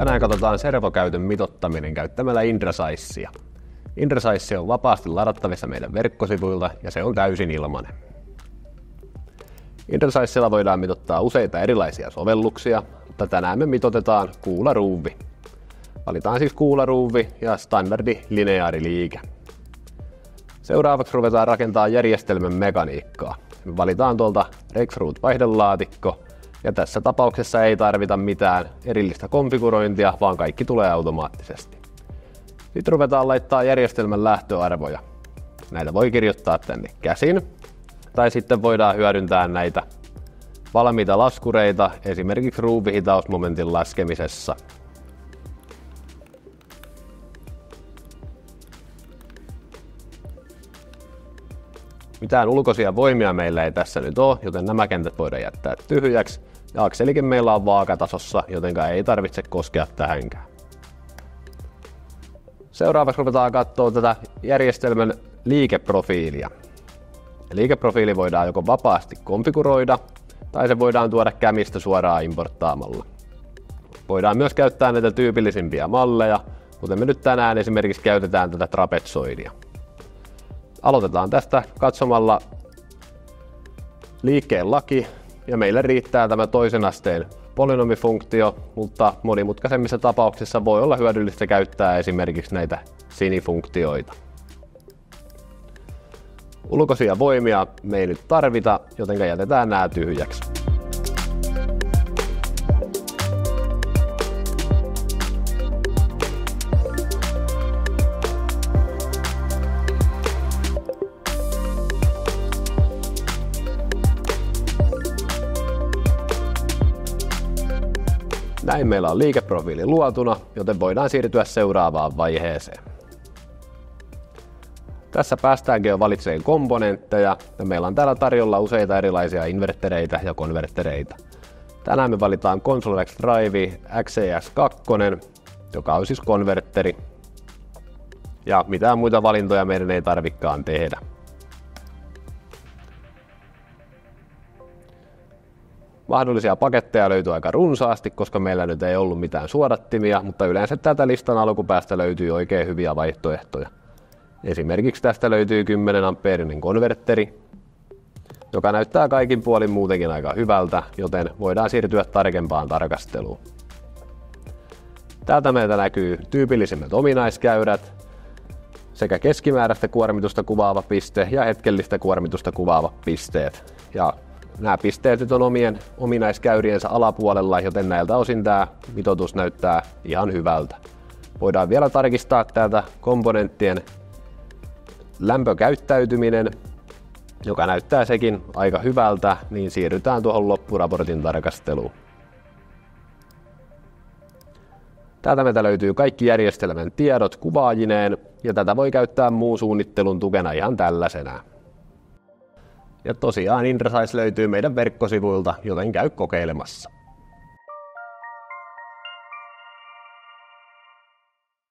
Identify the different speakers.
Speaker 1: Tänään katsotaan servokäytön mitottaminen käyttämällä Indrasaissia. Indrasaissi on vapaasti ladattavissa meidän verkkosivuilta ja se on täysin ilmainen. Indrasaissilla voidaan mitottaa useita erilaisia sovelluksia, mutta tänään me mitotetaan kuularuuvi. Valitaan siis kuularuuvi ja standardi lineaariliike. Seuraavaksi ruvetaan rakentaa järjestelmän mekaniikkaa. Me valitaan tuolta Rexroot vaihdelaatikko ja tässä tapauksessa ei tarvita mitään erillistä konfigurointia, vaan kaikki tulee automaattisesti. Sitten ruvetaan laittaa järjestelmän lähtöarvoja. Näitä voi kirjoittaa tänne käsin, tai sitten voidaan hyödyntää näitä valmiita laskureita esimerkiksi ruuvihitausmomentin laskemisessa. Mitään ulkoisia voimia meillä ei tässä nyt ole, joten nämä kentät voidaan jättää tyhjäksi. Akselikin meillä on vaakatasossa, joten ei tarvitse koskea tähänkään. Seuraavaksi ruvetaan katsoa tätä järjestelmän liikeprofiilia. Liikeprofiili voidaan joko vapaasti konfiguroida, tai se voidaan tuoda kämistä suoraan importtaamalla. Voidaan myös käyttää näitä tyypillisimpiä malleja, kuten me nyt tänään esimerkiksi käytetään tätä trapetsoidia. Aloitetaan tästä katsomalla liikkeen laki, ja meille riittää tämä toisen asteen polynomifunktio, mutta monimutkaisemmissa tapauksissa voi olla hyödyllistä käyttää esimerkiksi näitä sinifunktioita. Ulkoisia voimia me ei nyt tarvita, joten jätetään nämä tyhjäksi. Näin meillä on liikeprofiili luotuna, joten voidaan siirtyä seuraavaan vaiheeseen. Tässä päästäänkin jo valitsemaan komponentteja ja meillä on täällä tarjolla useita erilaisia invertereitä ja konvertereita. Tänään me valitaan ConsoleX Drive XES2, joka on siis konverteri. Ja mitään muita valintoja meidän ei tarvikaan tehdä. Mahdollisia paketteja löytyy aika runsaasti, koska meillä nyt ei ollut mitään suodattimia, mutta yleensä tätä listan alkupäästä löytyy oikein hyviä vaihtoehtoja. Esimerkiksi tästä löytyy 10 ampeerinen konverteri, joka näyttää kaikin puolin muutenkin aika hyvältä, joten voidaan siirtyä tarkempaan tarkasteluun. Täältä meiltä näkyy tyypillisimmät ominaiskäyrät, sekä keskimääräistä kuormitusta kuvaava piste ja hetkellistä kuormitusta kuvaava pisteet. Ja nämä pisteet nyt on omien ominaiskäyriensä alapuolella, joten näiltä osin tämä mitoitus näyttää ihan hyvältä. Voidaan vielä tarkistaa täältä komponenttien lämpökäyttäytyminen, joka näyttää sekin aika hyvältä, niin siirrytään tuohon loppuraportin tarkasteluun. Täältä meiltä löytyy kaikki järjestelmän tiedot kuvaajineen, ja tätä voi käyttää muun suunnittelun tukena ihan tällaisena. Ja tosiaan Indrasize löytyy meidän verkkosivuilta, joten käy kokeilemassa.